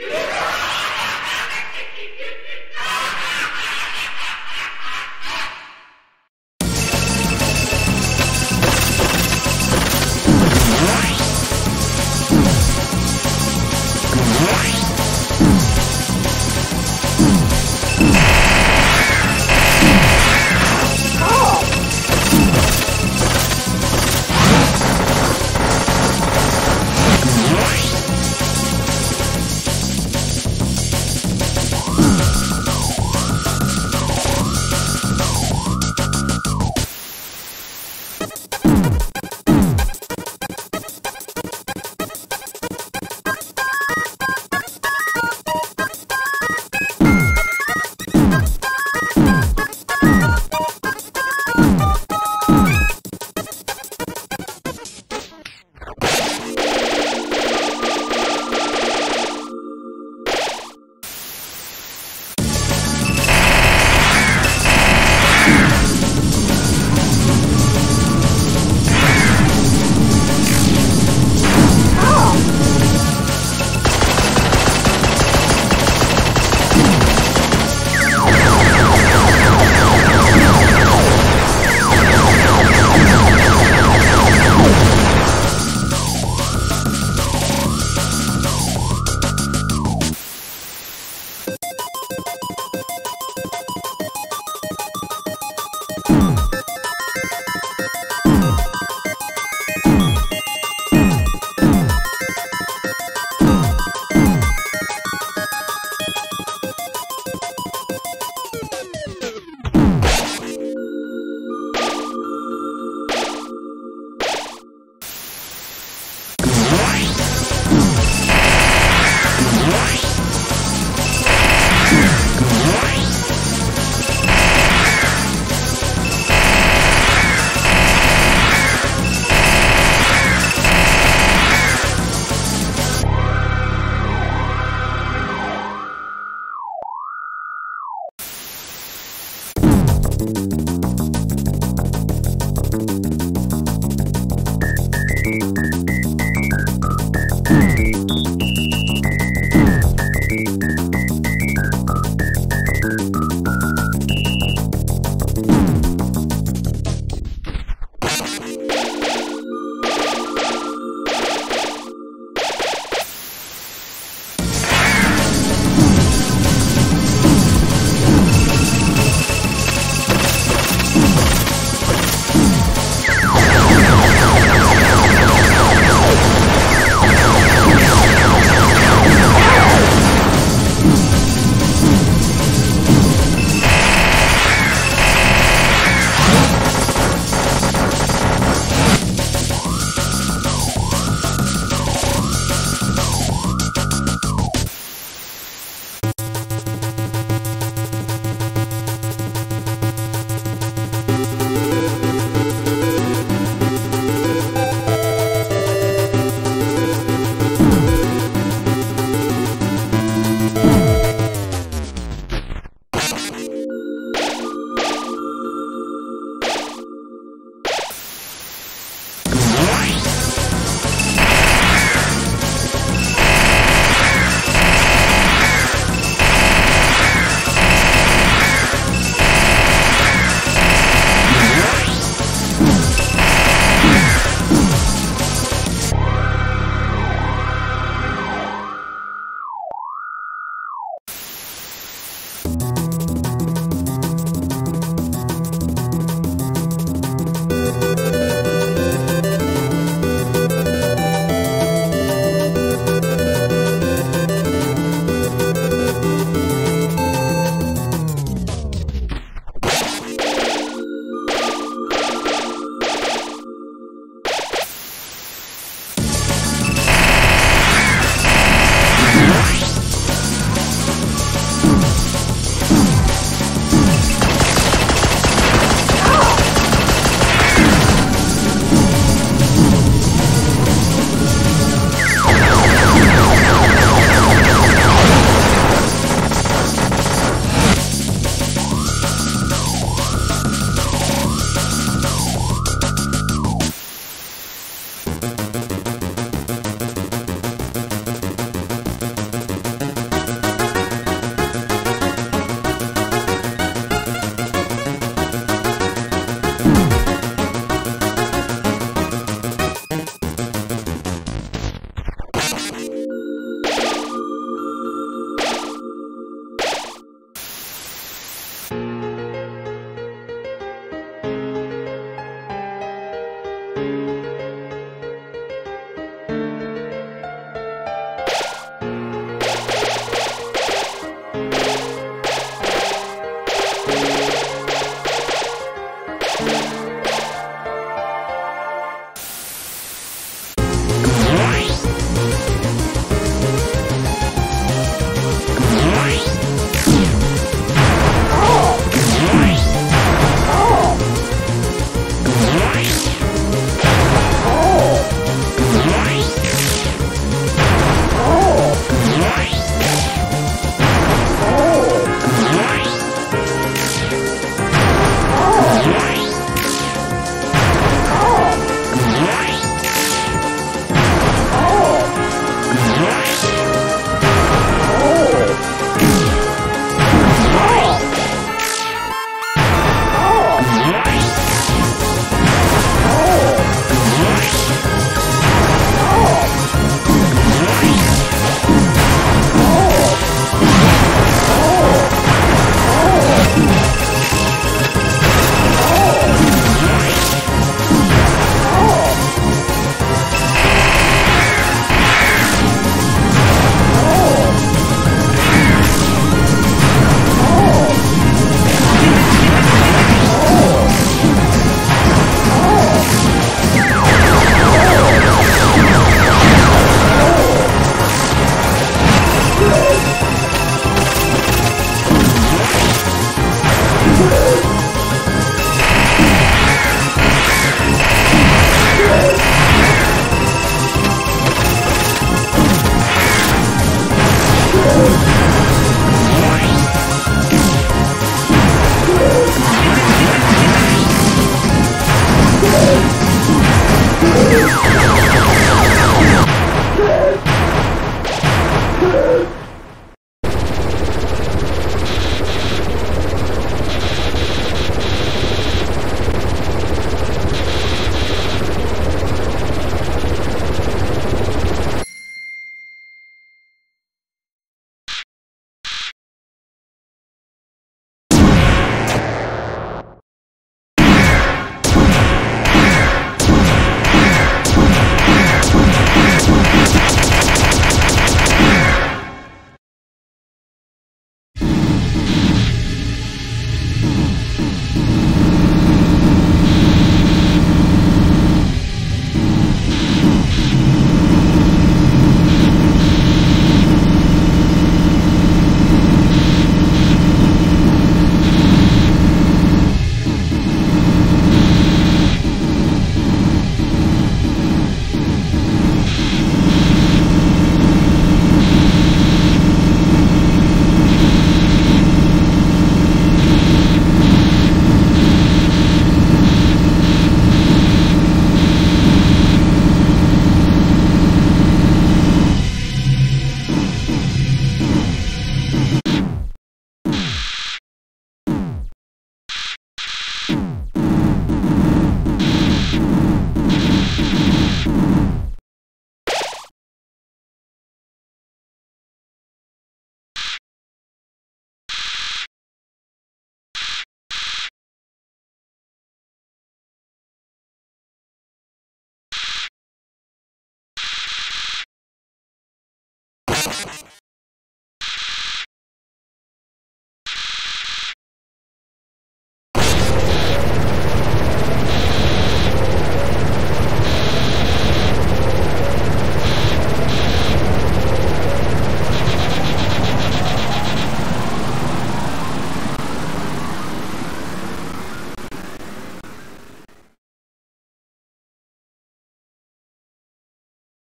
Yeah.